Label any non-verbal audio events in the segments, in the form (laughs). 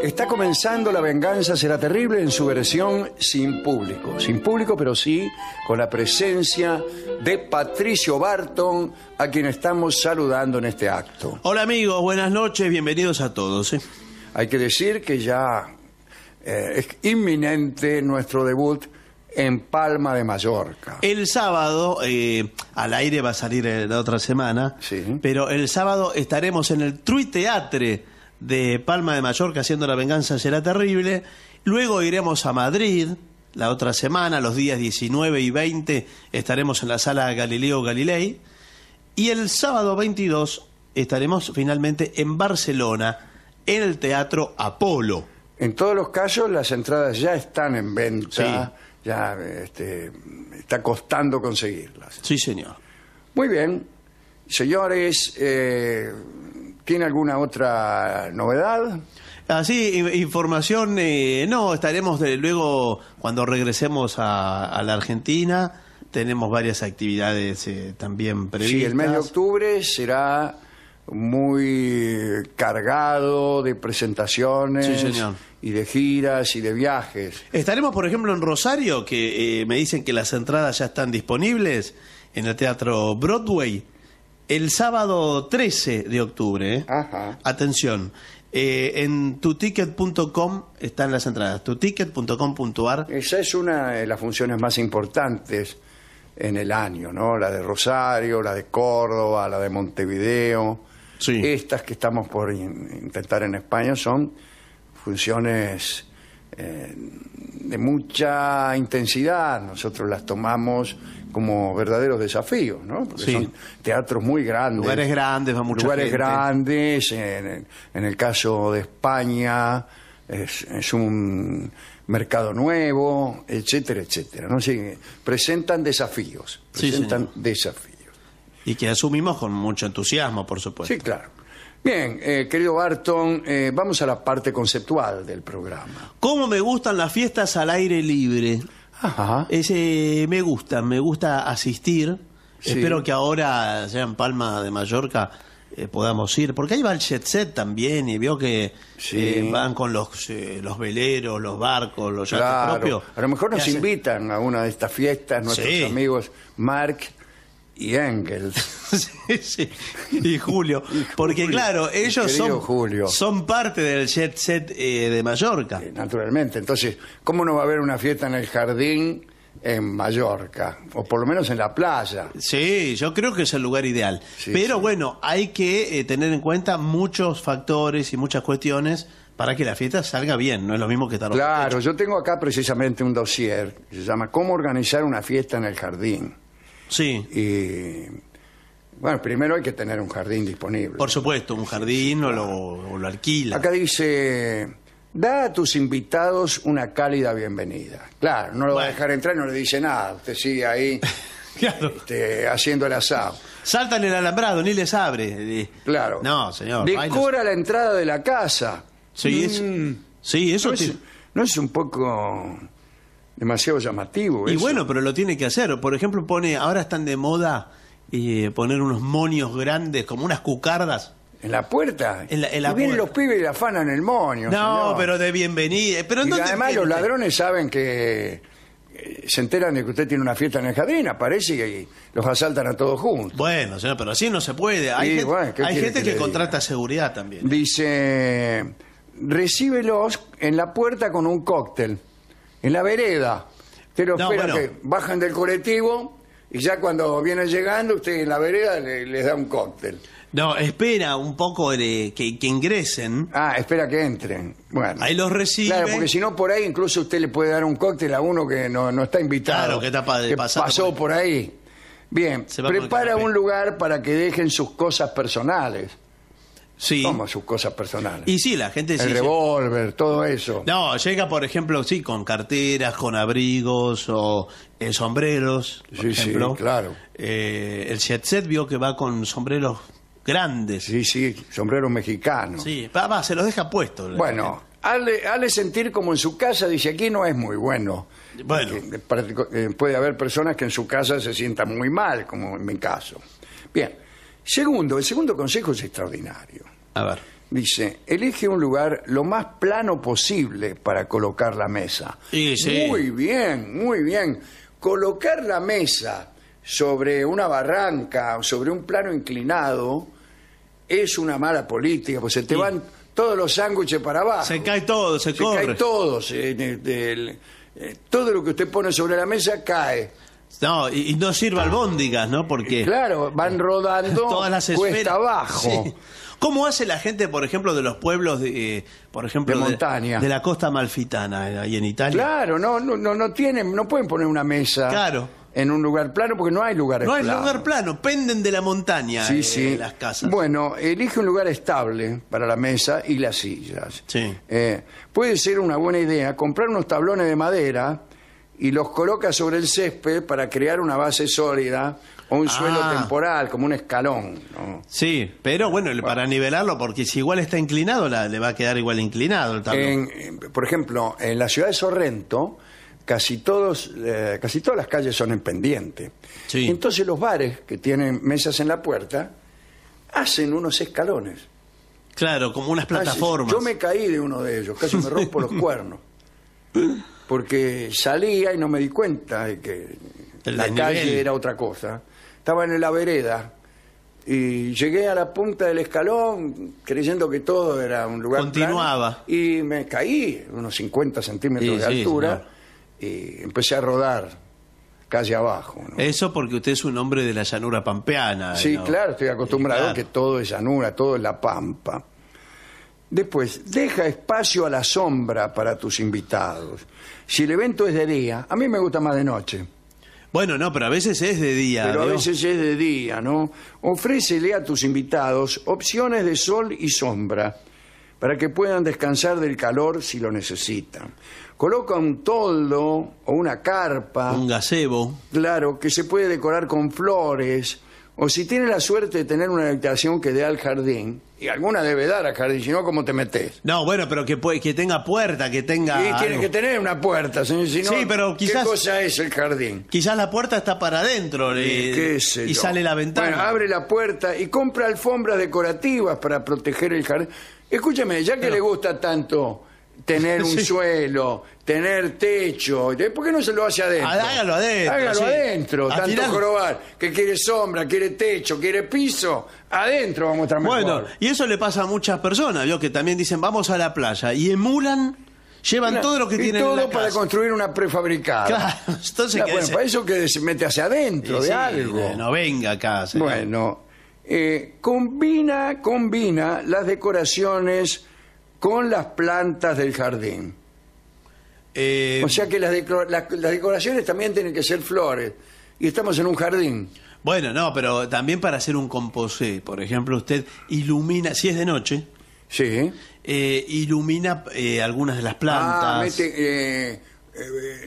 Está comenzando La venganza será terrible en su versión sin público. Sin público, pero sí con la presencia de Patricio Barton, a quien estamos saludando en este acto. Hola amigos, buenas noches, bienvenidos a todos. ¿eh? Hay que decir que ya eh, es inminente nuestro debut en Palma de Mallorca. El sábado, eh, al aire va a salir la otra semana, Sí. pero el sábado estaremos en el Trui Teatre de Palma de Mallorca haciendo La Venganza Será Terrible. Luego iremos a Madrid la otra semana, los días 19 y 20 estaremos en la sala Galileo Galilei. Y el sábado 22 estaremos finalmente en Barcelona, en el Teatro Apolo. En todos los casos, las entradas ya están en venta, ya este, está costando conseguirlas. Sí, señor. Muy bien. Señores, eh, ¿tiene alguna otra novedad? Así, i- información, eh, no, estaremos de- luego, cuando regresemos a, a la Argentina, tenemos varias actividades eh, también previstas. Sí, el mes de octubre será muy cargado de presentaciones Sí, señor. y de giras y de viajes. Estaremos, por ejemplo, en Rosario, que eh, me dicen que las entradas ya están disponibles en el Teatro Broadway, el sábado 13 de octubre. ¿eh? Ajá. Atención, eh, en tuticket.com están las entradas, tuticket.com.ar. Esa es una de las funciones más importantes en el año, ¿no? La de Rosario, la de Córdoba, la de Montevideo. Sí. Estas que estamos por in- intentar en España son funciones eh, de mucha intensidad. Nosotros las tomamos como verdaderos desafíos, ¿no? Porque Sí. son teatros muy grandes. Lugares grandes, va mucha Lugares gente. grandes, en, en el caso de España es, es un mercado nuevo, etcétera, etcétera. ¿no? Sí, presentan desafíos, Sí, presentan señor. desafíos. Y que asumimos con mucho entusiasmo, por supuesto. Sí, claro. Bien, eh, querido Barton, eh, vamos a la parte conceptual del programa. ¿Cómo me gustan las fiestas al aire libre? Ajá. Ese me gusta, me gusta asistir. Sí. Espero que ahora, sea en Palma de Mallorca, eh, podamos ir. Porque ahí va el jet set también y veo que Sí. eh, van con los, eh, los veleros, los barcos, los yates Claro. propios. A lo mejor nos invitan a una de estas fiestas nuestros Sí. amigos Mark y Engels. (laughs) sí, sí. Y Julio. Porque Julio, claro, ellos son, Julio. son parte del jet set eh, de Mallorca. Eh, naturalmente. Entonces, ¿cómo no va a haber una fiesta en el jardín en Mallorca? O por lo menos en la playa. Sí, yo creo que es el lugar ideal. Sí, Pero sí. bueno, hay que eh, tener en cuenta muchos factores y muchas cuestiones para que la fiesta salga bien. No es lo mismo que estar Claro, yo tengo acá precisamente un dossier que se llama ¿Cómo organizar una fiesta en el jardín? Sí, Y bueno, primero hay que tener un jardín disponible. por supuesto, un jardín o lo, o lo alquila. Acá dice, da a tus invitados una cálida bienvenida. Claro, no lo va a Bueno. dejar entrar, no le dice nada. Usted sigue ahí (laughs) Claro. este, haciendo el asado. Saltan el alambrado, ni les abre. Eh, Claro. No, señor. Decora la entrada de la casa. Sí, es- Mm, Sí, eso no, es, tiene- no es un poco demasiado llamativo. Y eso? bueno, pero lo tiene que hacer. Por ejemplo, pone, ahora están de moda eh, poner unos monios grandes, como unas cucardas. ¿En la puerta? En la- en la y vienen puerta. los pibes y le afanan el moño. No, señor. pero de bienvenida. Pero ¿en Y dónde además los ladrones saben que eh, se enteran de que usted tiene una fiesta en el jardín, aparece y los asaltan a todos juntos. Bueno, señor, pero así no se puede. Hay gente, bueno, ¿qué hay gente que contrata seguridad también. Dice, recíbelos en la puerta con un cóctel, en la vereda. Usted lo No, espera bueno. que bajan del colectivo y ya cuando vienen llegando, usted en la vereda le- les da un cóctel. No, espera un poco de que, que ingresen. Ah, espera que entren. Bueno. Ahí los recibe. Claro, porque si no, por ahí incluso usted le puede dar un cóctel a uno que no, no está invitado. Claro, que está pa- que pasando pasó por- por ahí. Bien, prepara un lugar para que dejen sus cosas personales. Sí. ¿Cómo sus cosas personales? Y sí, la gente. El sí. revólver, todo eso. No, llega, por ejemplo, sí, con carteras, con abrigos o eh, sombreros. Por Sí, sí, claro. Eh, el jet set vio que va con sombreros grandes. Sí, sí, sombrero mexicano. Sí, va, va, se los deja puestos. Bueno, hazle, hazle sentir como en su casa, dice aquí no es muy bueno. Bueno. Particu- eh, puede haber personas que en su casa se sientan muy mal, como en mi caso. Bien, segundo, el segundo consejo es extraordinario. A ver. Dice, elige un lugar lo más plano posible para colocar la mesa. Y sí. Muy bien, muy bien. Colocar la mesa sobre una barranca o sobre un plano inclinado es una mala política, pues se te Sí. van todos los sándwiches para abajo. Se cae todo, se, Se corre. cae todo. se- de- eh, todo lo que usted pone sobre la mesa cae. No, y, no sirva albóndigas, ¿no? Porque Claro, van rodando (laughs) todas las esferas. abajo. Sí. ¿Cómo hace la gente, por ejemplo, de los pueblos, de, eh, por ejemplo, De montaña. de la costa malfitana, eh, ahí en Italia? Claro, no, no, no, tienen, no pueden poner una mesa Claro. en un lugar plano porque no hay lugares No hay planos. lugar plano, penden de la montaña Sí, eh, sí. las casas. Bueno, elige un lugar estable para la mesa y las sillas. Sí. Eh, puede ser una buena idea comprar unos tablones de madera y los coloca sobre el césped para crear una base sólida o un suelo Ah. temporal, como un escalón. ¿no? Sí, pero bueno, para nivelarlo, porque si igual está inclinado, la- le va a quedar igual inclinado el tablón. En, en- por ejemplo, en la ciudad de Sorrento, casi todos, eh, casi todas las calles son en pendiente. Sí. Entonces los bares que tienen mesas en la puerta hacen unos escalones. Claro, como unas plataformas. Yo me caí de uno de ellos, casi me rompo los (laughs) cuernos. Porque salía y no me di cuenta de que El la desnivel. calle era otra cosa. Estaba en la vereda y llegué a la punta del escalón creyendo que todo era un lugar Continuaba. plano, y me caí unos 50 centímetros Sí, de sí, altura y empecé a rodar calle abajo. ¿no? Eso porque usted es un hombre de la llanura pampeana. Sí, ¿no? claro, estoy acostumbrado Claro. a que todo es llanura, todo es la pampa. Después, deja espacio a la sombra para tus invitados. Si el evento es de día, a mí me gusta más de noche, Bueno, no, pero a veces es de día. pero a ¿vio? veces es de día, ¿no? Ofrécele a tus invitados opciones de sol y sombra para que puedan descansar del calor si lo necesitan. Coloca un toldo o una carpa. Un gazebo. Claro, que se puede decorar con flores, o si tienes la suerte de tener una habitación que dé al jardín, y alguna debe dar al jardín, si no, ¿cómo te metes? No, bueno, pero que, puede- que tenga puerta, que tenga. y tienes algo. que tener una puerta, señor, si no, Sí, pero quizás- ¿qué cosa es el jardín? Quizás la puerta está para adentro Y eh, qué sé y yo. sale la ventana. Bueno, abre la puerta y compra alfombras decorativas para proteger el jardín. Escúchame, ya que le gusta tanto tener (laughs) un Sí. suelo, tener techo, ¿por qué no se lo hace adentro? Ah, hágalo adentro, Hágalo sí. adentro, A tanto tirar- jorobar, que quiere sombra, quiere techo, quiere piso, adentro vamos a estar mejor. Bueno, y eso le pasa a muchas personas, ¿vio? Que también dicen, vamos a la playa. Y emulan, llevan todo lo que y tienen todo en la para casa. construir una prefabricada. Claro, (laughs) entonces, para eso que se mete hacia adentro de algo. No venga acá. señor. Bueno, eh, combina, combina las decoraciones con las plantas del jardín. Eh, O sea que las, las- las decoraciones también tienen que ser flores. Y estamos en un jardín. Bueno, no, pero también para hacer un composé, por ejemplo, usted ilumina, si es de noche, Sí. eh, ilumina eh, algunas de las plantas. Ah, mete eh,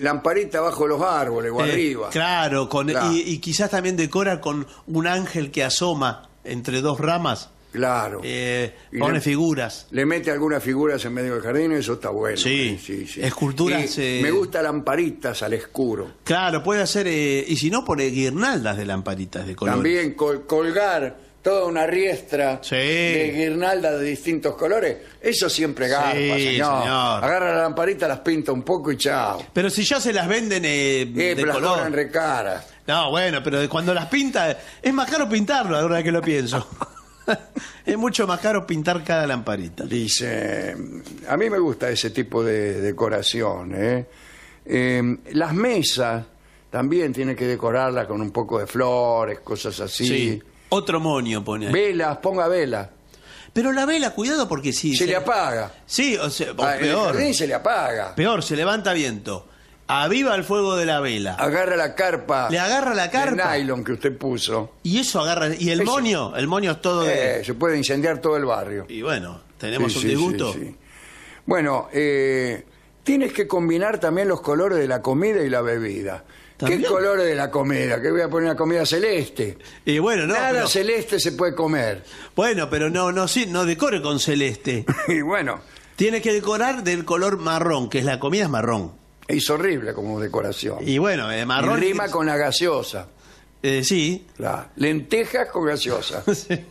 lamparita bajo los árboles o arriba. Claro, con, Claro. Y, y quizás también decora con un ángel que asoma entre dos ramas, Claro. eh, Y pone le- figuras. Le mete algunas figuras en medio del jardín, eso está bueno. Sí. sí, sí. Esculturas, Y eh, Me gusta lamparitas al escuro. Claro, puede hacer, eh, y si no, pone guirnaldas de lamparitas de colores. También col- colgar toda una riestra Sí. de guirnaldas de distintos colores. Eso siempre garpa, Sí, señor. señor. Agarra la lamparita, las pinta un poco y chao. Pero si ya se las venden eh, Eh, de pero las color. cobran. No, bueno, pero cuando las pinta, es más caro pintarlo, ahora que lo pienso. (laughs) (laughs) es mucho más caro pintar cada lamparita. Dice, a mí me gusta ese tipo de decoración. ¿eh? Eh, las mesas también tiene que decorarlas con un poco de flores, cosas así. Sí. Otro monio pone ahí. Velas, ponga velas. Pero la vela, cuidado porque sí. se le apaga. Sí, o sea, o Ah, el peor. jardín se le apaga. Peor, se levanta viento. Aviva el fuego de la vela. Agarra la carpa. Le agarra la carpa. De nylon que usted puso. Y eso agarra. Y el Eso. monio, el monio es todo de. Eh, se puede incendiar todo el barrio. Y bueno, tenemos Sí, un sí, disgusto. sí, sí. Bueno, eh, tienes que combinar también los colores de la comida y la bebida. ¿También? ¿Qué colores de la comida? Que voy a poner una comida celeste. Y bueno, no. Nada pero- celeste se puede comer. bueno, pero no, no, sí, no decore con celeste. (laughs) Y bueno, Tiene que decorar del color marrón, que es la comida es marrón. Es horrible como decoración. Y bueno, eh, Y marrón. rima con la gaseosa. eh, sí. La lentejas con gaseosa.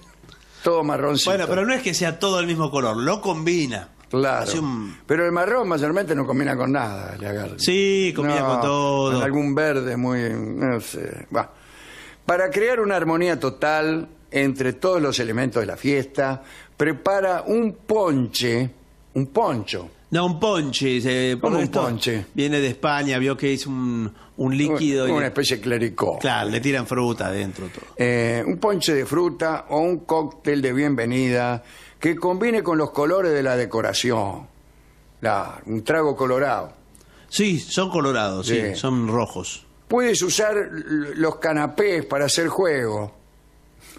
(laughs) todo marroncito. Bueno, pero no es que sea todo el mismo color, lo combina. Claro. Un- Pero el marrón mayormente no combina con nada, le. Sí, combina No, con todo. con algún verde muy. No sé. Va. Para crear una armonía total entre todos los elementos de la fiesta, prepara un ponche, un poncho. No, un ponche. se- ¿Cómo por un ponche? Viene de España, vio que es un, un líquido. y Una especie de clericó. claro, le tiran fruta adentro todo. Eh, un ponche de fruta o un cóctel de bienvenida que combine con los colores de la decoración. La- un trago colorado. Sí, son colorados, sí, Sí. son rojos. Puedes usar los canapés para hacer juego.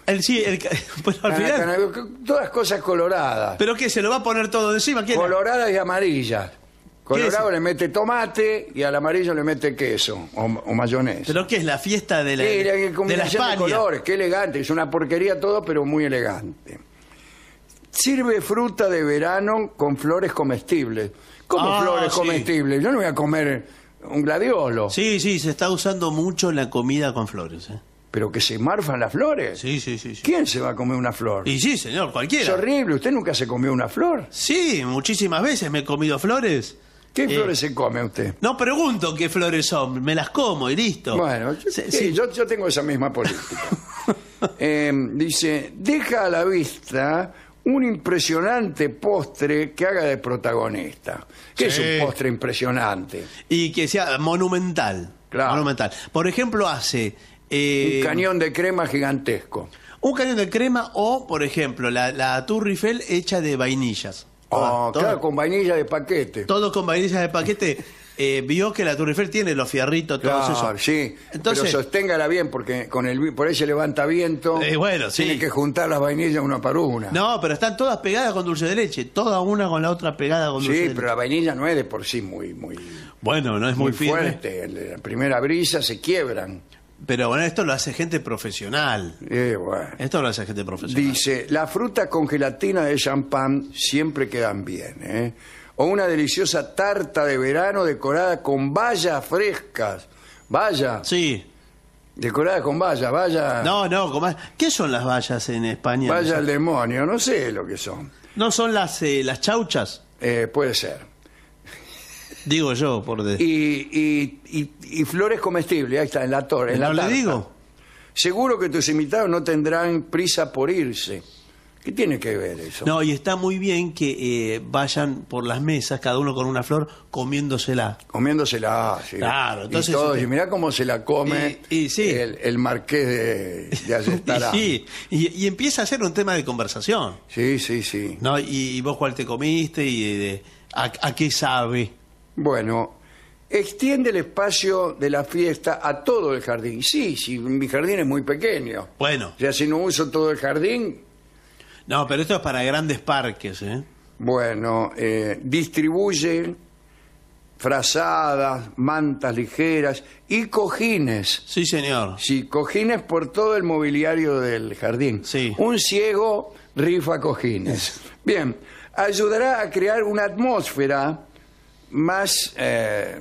El, sí, el, (laughs) bueno, al Ah, final. todas cosas coloradas. ¿Pero qué? ¿Se lo va a poner todo encima? ¿Quién? Coloradas y amarillas. Colorado le mete tomate y al amarillo le mete queso o, o mayonesa. ¿Pero qué es la fiesta de la, Sí, la de la combinación de, España? colores, qué elegante, es una porquería todo, pero muy elegante. Sirve fruta de verano con flores comestibles. ¿Cómo Ah, flores sí. comestibles? Yo no voy a comer un gladiolo, Sí, sí, se está usando mucho la comida con flores. ¿eh? Pero que se marfan las flores. Sí, sí, sí. sí. ¿Quién se va a comer una flor? Y sí, señor, Es cualquiera. horrible, ¿usted nunca se comió una flor? Sí, muchísimas veces me he comido flores. ¿Qué Eh, flores se come usted? No pregunto qué flores son, me las como y listo. Bueno, yo, Sí, sí, sí. Yo, yo tengo esa misma política. (laughs) Eh, dice, deja a la vista un impresionante postre que haga de protagonista. ¿Qué Sí. es un postre impresionante? Y que sea monumental. Claro. Monumental. Por ejemplo, hace eh, un cañón de crema gigantesco. un cañón de crema o, por ejemplo, la, la Tour Eiffel hecha de vainillas. Oh, todo, claro, con vainilla de paquete. todo con vainillas de paquete. Eh, vio que la Tour Eiffel tiene los fierritos, todo Claro, eso. sí. Entonces- pero sosténgala bien porque con el por ahí se levanta viento. Eh, bueno, sí. Tiene que juntar las vainillas una para una. No, pero están todas pegadas con dulce de leche. Toda una con la otra pegada con dulce sí, de pero leche. la vainilla no es de por sí muy muy, Bueno, no es muy, muy firme. fuerte. En La primera brisa se quiebran. Pero bueno, esto lo hace gente profesional. Eh, bueno. Esto lo hace gente profesional. Dice, la fruta con gelatina de champán siempre quedan bien, ¿eh? O una deliciosa tarta de verano decorada con bayas frescas. Vaya, Sí. decorada con bayas, vaya, No, no, ¿cómo es? ¿qué son las vallas en España? vaya al demonio, no sé lo que son. ¿No son las, eh, las chauchas? Eh, puede ser. Digo yo, por de... Y, y- y- y flores comestibles, ahí está, en la torre. en la ¿No le tarta. digo? Seguro que tus invitados no tendrán prisa por irse. ¿Qué tiene que ver eso? No, y está muy bien que eh, vayan por las mesas, cada uno con una flor, comiéndosela. Comiéndosela, sí. Claro, entonces, y todo, este- y mirá cómo se la come Y- y sí. el, el marqués de, de (laughs) Ayestarán. Sí, y, y empieza a ser un tema de conversación. sí, sí, sí. ¿no? Y, vos cuál te comiste y de, a, a qué sabe. Bueno, extiende el espacio de la fiesta a todo el jardín. Sí, sí, mi jardín es muy pequeño. Bueno, O sea, si no uso todo el jardín, no, pero esto es para grandes parques, ¿eh? bueno, eh, distribuye frazadas, mantas ligeras y cojines. Sí, señor. Sí, cojines por todo el mobiliario del jardín. Sí. Un ciego rifa cojines. Bien, ayudará a crear una atmósfera más eh,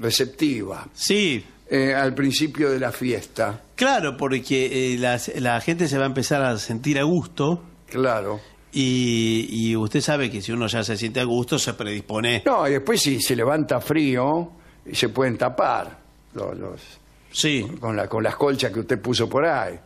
receptiva Sí, eh, al principio de la fiesta. claro, porque eh, la, la gente se va a empezar a sentir a gusto Claro. y, y usted sabe que si uno ya se siente a gusto se predispone. No, y después si se levanta frío, se pueden tapar los, los- Sí, con, la, con las colchas que usted puso por ahí.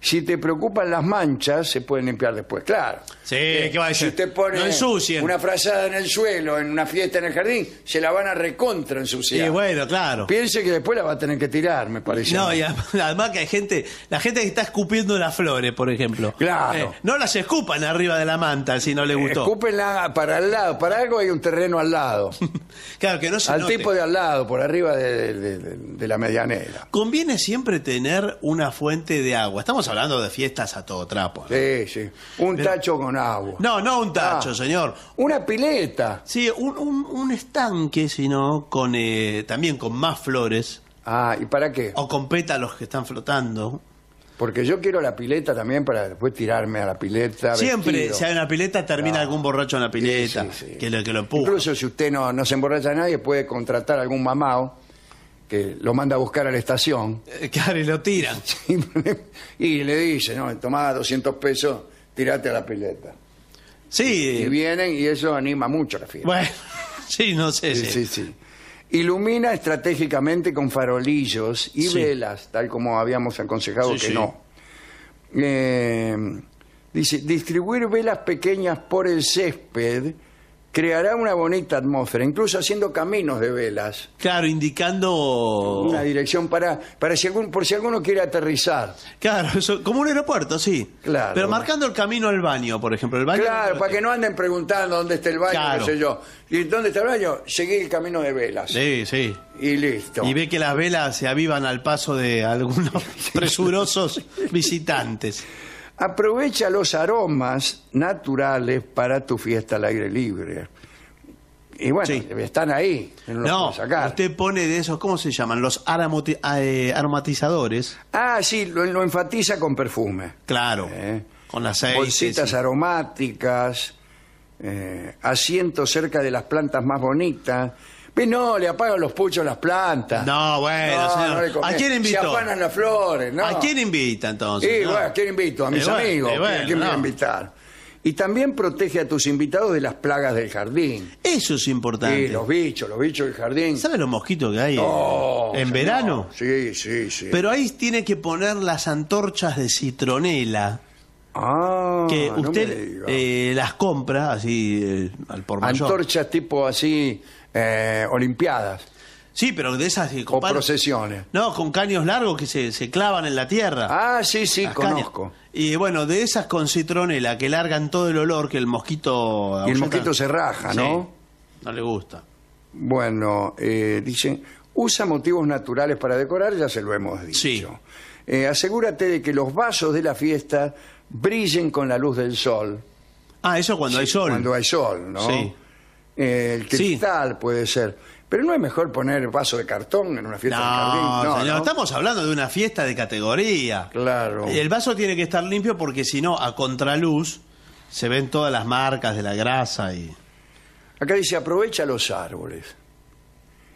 Si te preocupan las manchas, se pueden limpiar después, claro. Sí, Eh, ¿qué va a si decir? usted pone No ensucien. una frazada en el suelo, en una fiesta en el jardín, se la van a recontra ensuciar. y bueno, claro. Piense que después la va a tener que tirar, me parece. No, y además (laughs) además que hay gente, la gente que está escupiendo las flores, por ejemplo. Claro. Eh, no las escupan arriba de la manta si no le gustó. Escúpenla para el lado, para algo hay un terreno al lado. (laughs) claro, que no se al note. tipo de al lado, por arriba de, de- de- de la medianera. Conviene siempre tener una fuente de agua. Estamos hablando de fiestas a todo trapo. ¿no? Sí, sí. Un tacho con agua. No, no un tacho, Ah. señor. Una pileta. Sí, un, un- un estanque, sino con eh, también con más flores Ah, ¿y para qué? o con pétalos que están flotando. Porque yo quiero la pileta también para después tirarme a la pileta. Siempre, vestido. si hay una pileta, termina algún borracho en la pileta Sí, sí, sí. Que, lo, que lo empuja. Incluso si usted no, no se emborracha a nadie, puede contratar a algún mamao que lo manda a buscar a la estación Eh, Claro, y lo tiran. (laughs) y le dice, no, tomá 200 pesos, tirate a la pileta. Sí, Y vienen y eso anima mucho la fiesta. bueno, (laughs) sí, no sé. Sí, sí. sí. Ilumina estratégicamente con farolillos y velas, tal como habíamos aconsejado que no. Eh, dice, distribuir velas pequeñas por el césped creará una bonita atmósfera, incluso haciendo caminos de velas. Claro, indicando... Una dirección para, para si algún, por si alguno quiere aterrizar. Claro, eso, como un aeropuerto, sí. Claro. Pero marcando el camino al baño, por ejemplo. El baño Claro, para que no anden preguntando dónde está el baño, Claro. qué sé yo. ¿Y dónde está el baño? Seguí el camino de velas. Sí, sí. Y listo. Y ve que las velas se avivan al paso de algunos (laughs) presurosos visitantes. Aprovecha los aromas naturales para tu fiesta al aire libre. Y bueno, Sí. están ahí. No, los No, sacar. usted pone de esos, ¿cómo se llaman? Los eh, aromatizadores. Ah, sí, lo, lo enfatiza con perfume. Claro. Eh. Con aceite. Bolsitas sí. aromáticas, eh, asientos cerca de las plantas más bonitas. No, le apagan los puchos a las plantas. No, bueno, No, señor. no. ¿A quién invitó? Se afanan las flores, ¿no? ¿A quién invita entonces? Sí, no? bueno, ¿a quién invito? A mis Eh, amigos. eh, bueno, ¿A quién voy a no. invitar? Y también protege a tus invitados de las plagas del jardín. Eso es importante. Sí, los bichos, los bichos del jardín. ¿Sabe los mosquitos que hay en- verano? Sí, sí, sí. Pero ahí tiene que poner las antorchas de citronela, ah, que no usted diga. eh, las compra así eh, al por mayor. Antorchas tipo así, eh, olimpiadas Sí, pero de esas que o con pan- procesiones. No, con caños largos que se, se clavan en la tierra. Ah, sí, sí, Las cañas. conozco. Y bueno, de esas con citronela que largan todo el olor que el mosquito... Y el ahuyenta. mosquito se raja, Sí, ¿no? no le gusta. Bueno, eh, dice, usa motivos naturales para decorar, ya se lo hemos dicho. Sí. Eh, asegúrate de que los vasos de la fiesta brillen con la luz del sol. Ah, eso cuando hay sol. Cuando hay sol, ¿no? Sí. Eh, el cristal puede ser. Pero no es mejor poner vaso de cartón en una fiesta de No, jardín. señor, ¿no? estamos hablando de una fiesta de categoría. Claro. El vaso tiene que estar limpio porque si no, a contraluz, se ven todas las marcas de la grasa y... Acá dice, aprovecha los árboles.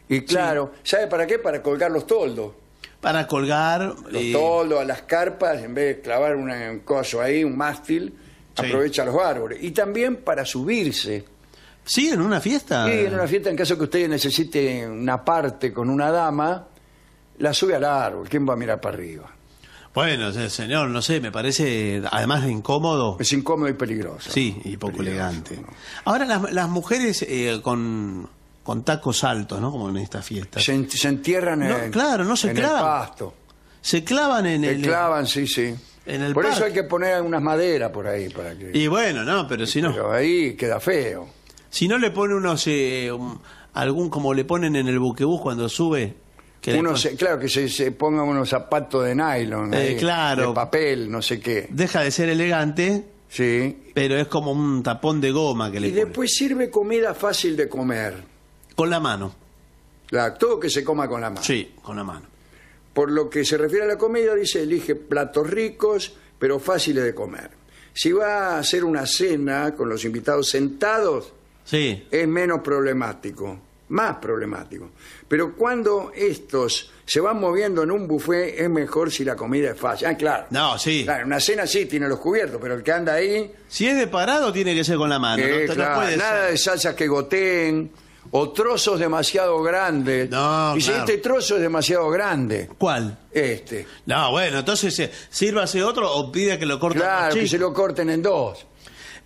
Y claro, ¿sabe para qué? Para colgar los toldos. Para colgar... Los eh, toldos a las carpas, en vez de clavar un coso ahí, un mástil, Sí. aprovecha los árboles. Y también para subirse. ¿Sí, en una fiesta? Y en una fiesta, en caso que usted necesite una parte con una dama, la sube al árbol. ¿Quién va a mirar para arriba? Bueno, se- señor, no sé, me parece, además de incómodo, Es incómodo y peligroso. sí, y poco Peligroso, elegante. ¿no? Ahora, las, las mujeres eh, con, con tacos altos, ¿no? Como en esta fiesta. Se, se entierran No, en, claro, no se en clavan. el pasto. Se clavan en Se el... clavan, sí, sí. en el por eso parque. hay que poner unas maderas por ahí. para que Y bueno, no, pero si no... Pero ahí queda feo. Si no le pone unos, eh, algún como le ponen en el buquebús cuando sube. Que le Uno pon- se- claro, que se, se ponga unos zapatos de nylon, Eh, ahí, claro. de papel, no sé qué. Deja de ser elegante, Sí. pero es como un tapón de goma que le Y pone. después sirve comida fácil de comer. Con la mano. La- todo que se coma con la mano. Sí, con la mano. Por lo que se refiere a la comida, dice, elige platos ricos, pero fáciles de comer. Si va a hacer una cena con los invitados sentados, Sí. es menos problemático, más problemático. Pero cuando estos se van moviendo en un buffet, es mejor si la comida es fácil. Ah, claro. No, sí. Claro, una cena sí tiene los cubiertos, pero el que anda ahí, Si es de parado, tiene que ser con la mano. no, no puede nada ser. de salsas que goteen o trozos demasiado grandes. No, Dice, claro. este trozo es demasiado grande. ¿Cuál? Este. No, bueno, entonces eh, sírvase otro o pide que lo corten Claro, más que se lo corten en dos.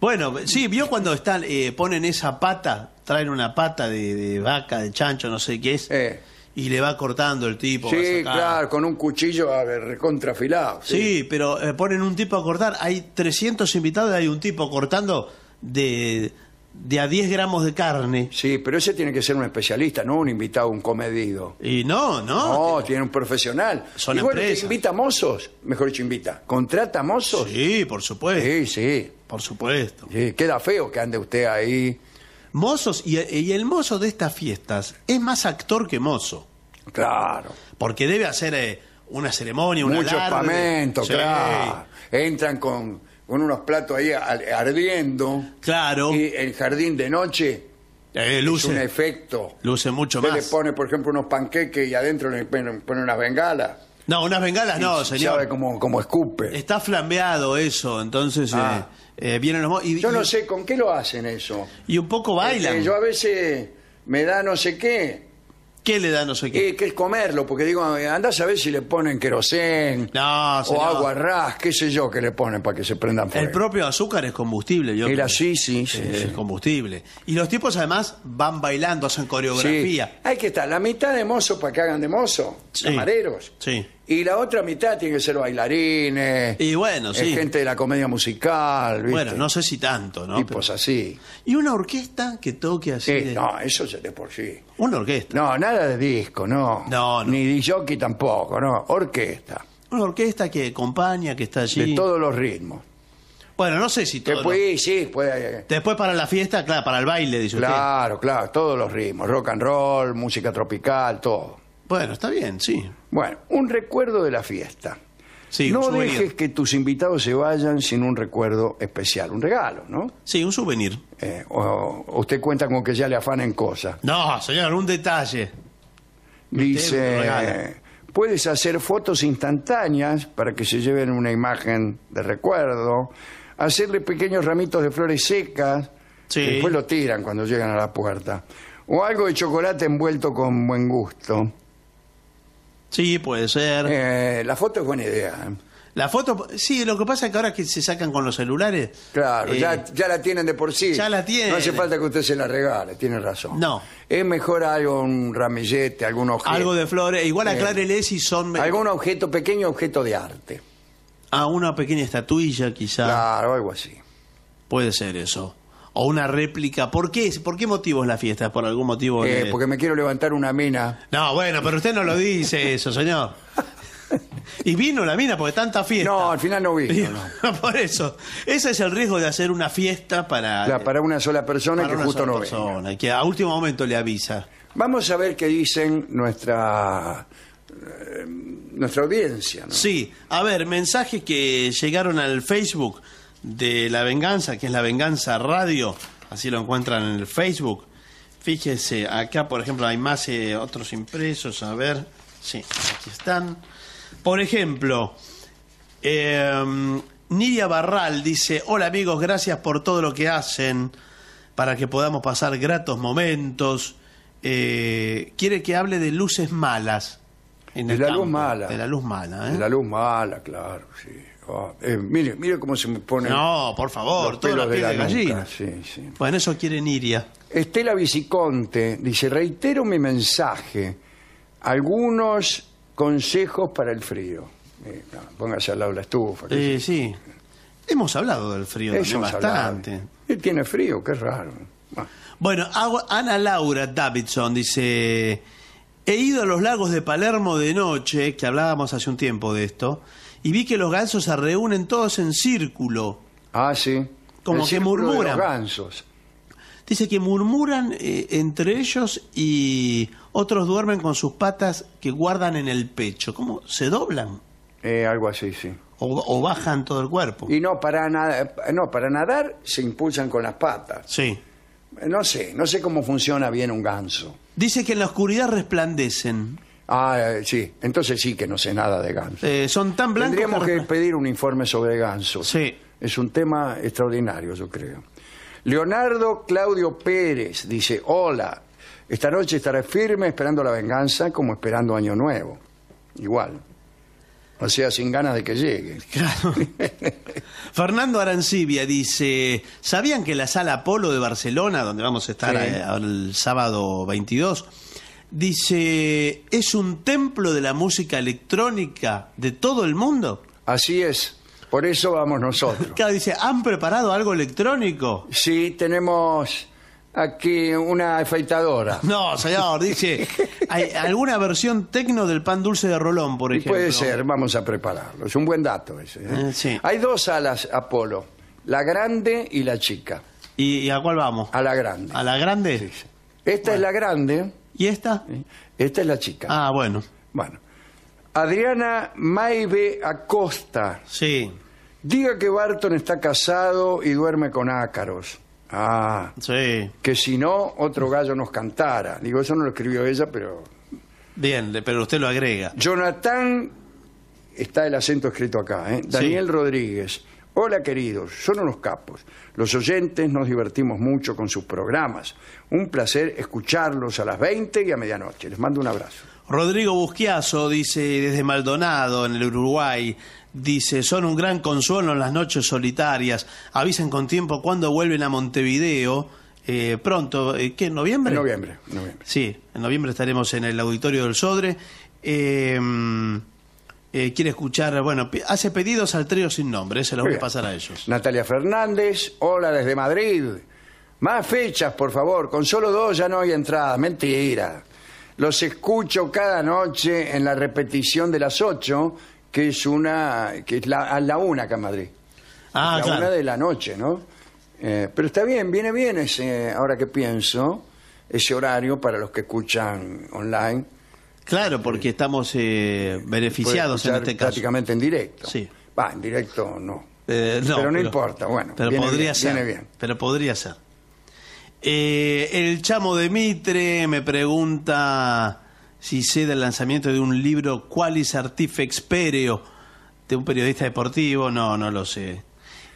Bueno, sí, vio cuando están, eh, ponen esa pata, traen una pata de, de vaca, de chancho, no sé qué es, Eh. y le va cortando el tipo. Sí, claro, con un cuchillo recontrafilado. Sí, pero eh, ponen un tipo a cortar. Hay 300 invitados y hay un tipo cortando de, de a 10 gramos de carne. Sí, pero ese tiene que ser un especialista, no un invitado, un comedido. Y no, no. No, tiene un profesional. Son y bueno, que empresas. invita mozos, mejor dicho, invita. ¿Contrata mozos? Sí, por supuesto. sí, sí. Por supuesto. Sí, Queda feo que ande usted ahí. Mozos, y, y el mozo de estas fiestas es más actor que mozo. Claro. Porque debe hacer eh, una ceremonia, una Mucho espamento, claro. Entran con, con unos platos ahí ardiendo. Claro. Y el jardín de noche Eh, es un luce, efecto. luce mucho Usted le más. pone, por ejemplo, unos panqueques y adentro le pone, unas bengalas. No, unas bengalas no, señor. Sabe cómo escupe. Está flambeado eso, entonces Ah. eh, eh, vienen los... Y, Yo no y- sé con qué lo hacen eso. y un poco bailan. Porque yo a veces me da no sé qué, ¿Qué le da no sé qué? eh, que es comerlo, porque digo, andás a ver si le ponen querosén No, o agua ras, qué sé yo, que le ponen para que se prendan fuego. El propio azúcar es combustible. Yo Era así, sí, sí, Es sí. combustible. Y los tipos además van bailando, hacen Sí. coreografía. Hay que estar la mitad de mozo para que hagan de mozo, camareros. Sí. Y la otra mitad tiene que ser bailarines, Y bueno, eh, sí. gente de la comedia musical, ¿viste? Bueno, no sé si tanto, ¿no? tipos Pero- así. Y una orquesta que toque así. Sí, de- no, eso es de por sí. Una orquesta. No, nada de disco, no. No, no. Ni de jockey tampoco, no. Orquesta. Una orquesta que acompaña, que está allí. De todos los ritmos. Bueno, no sé si todo. Después, sí, puede. Después para la fiesta, claro, para el baile, dice usted. Claro, claro, todos los ritmos. Rock and roll, música tropical, todo. Bueno, está bien, sí. Bueno, un recuerdo de la fiesta. Sí, no dejes que tus invitados se vayan sin un recuerdo especial, un regalo, ¿no? Sí, un souvenir. Eh, o, o usted cuenta con que ya le afanen cosas. No, señor, un detalle. Dice, puedes hacer fotos instantáneas para que se lleven una imagen de recuerdo, hacerle pequeños ramitos de flores secas, Sí. y después lo tiran cuando llegan a la puerta, o algo de chocolate envuelto con buen gusto. Sí, puede ser. Eh, la foto es buena idea. ¿eh? La foto, sí, lo que pasa es que ahora que se sacan con los celulares. Claro, eh, ya, ya la tienen de por sí. ya la tienen. No hace falta que usted se la regale, tiene razón. No. Es mejor algo, un ramillete, algún objeto. algo de flores. Igual Eh, aclárele si son. Algún objeto, pequeño objeto de arte. A una pequeña estatuilla, quizá. Claro, algo así. Puede ser eso. O una réplica. ¿Por qué? ¿Por qué motivo es la fiesta? ¿Por algún motivo? Eh, de- porque me quiero levantar una mina. No, bueno, pero usted no lo dice eso, señor. (laughs) Y vino la mina porque tanta fiesta. No, al final no vino. no. (laughs) Por eso. Ese es el riesgo de hacer una fiesta para, La- para una sola persona para que una justo sola no persona, y que a último momento le avisa. Vamos a ver qué dicen nuestra eh, nuestra audiencia. ¿no? Sí, a ver, mensajes que llegaron al Facebook de La Venganza, que es La Venganza Radio, así lo encuentran en el Facebook. Fíjese, acá por ejemplo hay más eh, otros impresos, a ver, sí, aquí están. Por ejemplo, eh, Nidia Barral dice, hola amigos, gracias por todo lo que hacen para que podamos pasar gratos momentos. Eh, quiere que hable de luces malas. en De el la luz mala. De la luz mala, ¿eh? De la luz mala, claro, sí. Ah, eh, mire, mire cómo se me ponen No, por favor, los toda la de la gallina. nuca. Sí, sí. Bueno, eso quiere Niria. Estela Viciconte dice, reitero mi mensaje, algunos consejos para el frío. Eh, no, póngase al lado de la estufa. Eh, sí. Hemos hablado del frío también bastante. Él tiene frío, qué raro. Bueno, Ana Laura Davidson dice, he ido a los lagos de Palermo de noche, que hablábamos hace un tiempo de esto, y vi que los gansos se reúnen todos en círculo. Ah, sí. Como El que de murmuran. los gansos. Dice que murmuran eh, entre ellos y otros duermen con sus patas que guardan en el pecho. ¿Cómo? ¿Se doblan? Eh, algo así, sí. ¿O, o bajan todo el cuerpo? Y no para, nada, no, para nadar se impulsan con las patas. Sí. No sé, no sé cómo funciona bien un ganso. Dice que en la oscuridad resplandecen. Ah, eh, sí, entonces sí que no sé nada de gansos. Eh, son tan blancos Tendríamos que pedir un informe sobre gansos. Sí. Es un tema extraordinario, yo creo. Leonardo Claudio Pérez dice, hola, esta noche estaré firme esperando la venganza como esperando Año Nuevo. Igual. O sea, sin ganas de que llegue. (laughs) Claro. (laughs) Fernando Arancibia dice, ¿sabían que la sala Apolo de Barcelona, donde vamos a estar Sí. eh, el sábado 22, dice, es un templo de la música electrónica de todo el mundo? Así es, por eso vamos nosotros. (laughs) Claro, dice, ¿han preparado algo electrónico? Sí, tenemos aquí una afeitadora. No, señor, dice, (laughs) ¿hay alguna versión tecno del pan dulce de Rolón, por Y ejemplo? puede ser, vamos a prepararlo. Es un buen dato ese. ¿eh? Eh, sí. Hay dos salas Apolo, la grande y la chica. ¿Y, y a cuál vamos? A la grande. ¿A la grande? Sí, sí. Esta es la grande, ¿Y esta? esta es la chica. Ah, bueno, Bueno. Adriana Maibe Acosta. sí, Diga que Barton está casado y duerme con ácaros. Ah, sí. que si no, otro gallo nos cantara. Digo, eso no lo escribió ella, pero... Bien, pero usted lo agrega. Jonathan está el acento escrito acá, ¿eh? Daniel Rodríguez. Hola queridos, son unos capos. Los oyentes nos divertimos mucho con sus programas. Un placer escucharlos a las 20 y a medianoche. Les mando un abrazo. Rodrigo Busquiazo dice desde Maldonado, en el Uruguay, dice, son un gran consuelo en las noches solitarias. Avisen con tiempo cuando vuelven a Montevideo. Eh, pronto, eh, ¿qué? ¿En noviembre? En noviembre, noviembre. Sí, en noviembre estaremos en el auditorio del Sodre. Eh, eh, quiere escuchar, bueno, hace pedidos al trío sin nombre, se los voy a pasar a ellos. Natalia Fernández, hola desde Madrid. Más fechas, por favor. Con solo dos ya no hay entrada. Mentira. Los escucho cada noche en la repetición de las ocho, que es una, que es la, a la una acá en Madrid. Ah, la claro. una de la noche, ¿no? Eh, pero está bien, viene bien ese, ahora que pienso, ese horario para los que escuchan online. Claro, porque estamos eh, beneficiados en este caso. prácticamente en directo. Sí. Va, en directo no. Eh, Pero no importa, bueno, Pero viene podría bien, ser. viene bien. Pero podría ser. Eh, el chamo de Mitre me pregunta si sé del lanzamiento de un libro Qualis Artifex Pereo de un periodista deportivo. No, no lo sé.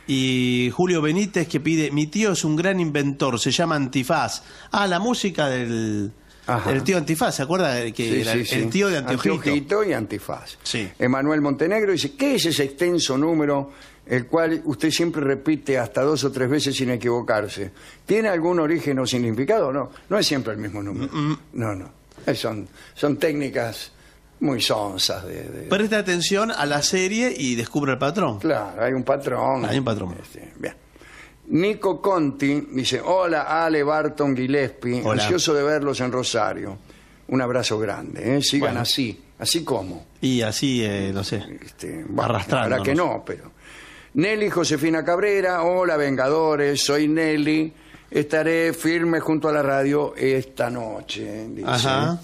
Y Julio Benítez que pide, mi tío es un gran inventor, se llama Antifaz. Ah, la música del, Ajá. del tío Antifaz, ¿se acuerda? Que Sí, era sí, el, sí. el tío de. Anteojito y antifaz. Sí. Emanuel Montenegro dice, ¿qué es ese extenso número el cual usted siempre repite hasta dos o tres veces sin equivocarse? ¿Tiene algún origen o significado? No, no es siempre el mismo número. No, no. Eh, Son, son técnicas muy sonsas de... de- Preste atención a la serie y descubre el patrón. Claro, hay un patrón. Hay un patrón. Este, bien. Nico Conti dice, hola Ale Barton Gillespie, Hola. ansioso de verlos en Rosario. Un abrazo grande, ¿eh? sigan Bueno. así, así como. Y así, eh, no sé. Este, Arrastrándonos. verdad que no, pero. Nelly Josefina Cabrera, hola Vengadores, soy Nelly, estaré firme junto a la radio esta noche. Dice. Ajá.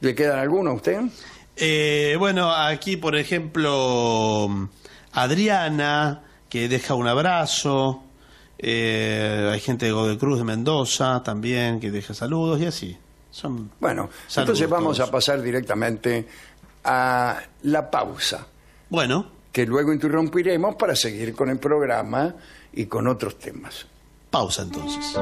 ¿Le quedan algunos a usted? Eh, bueno, aquí, por ejemplo, Adriana, que deja un abrazo. Eh, hay gente de Godoy Cruz de Mendoza también, que deja saludos y así. Son Bueno, entonces vamos todos. a pasar directamente a la pausa, Bueno, que luego interrumpiremos para seguir con el programa y con otros temas. pausa entonces.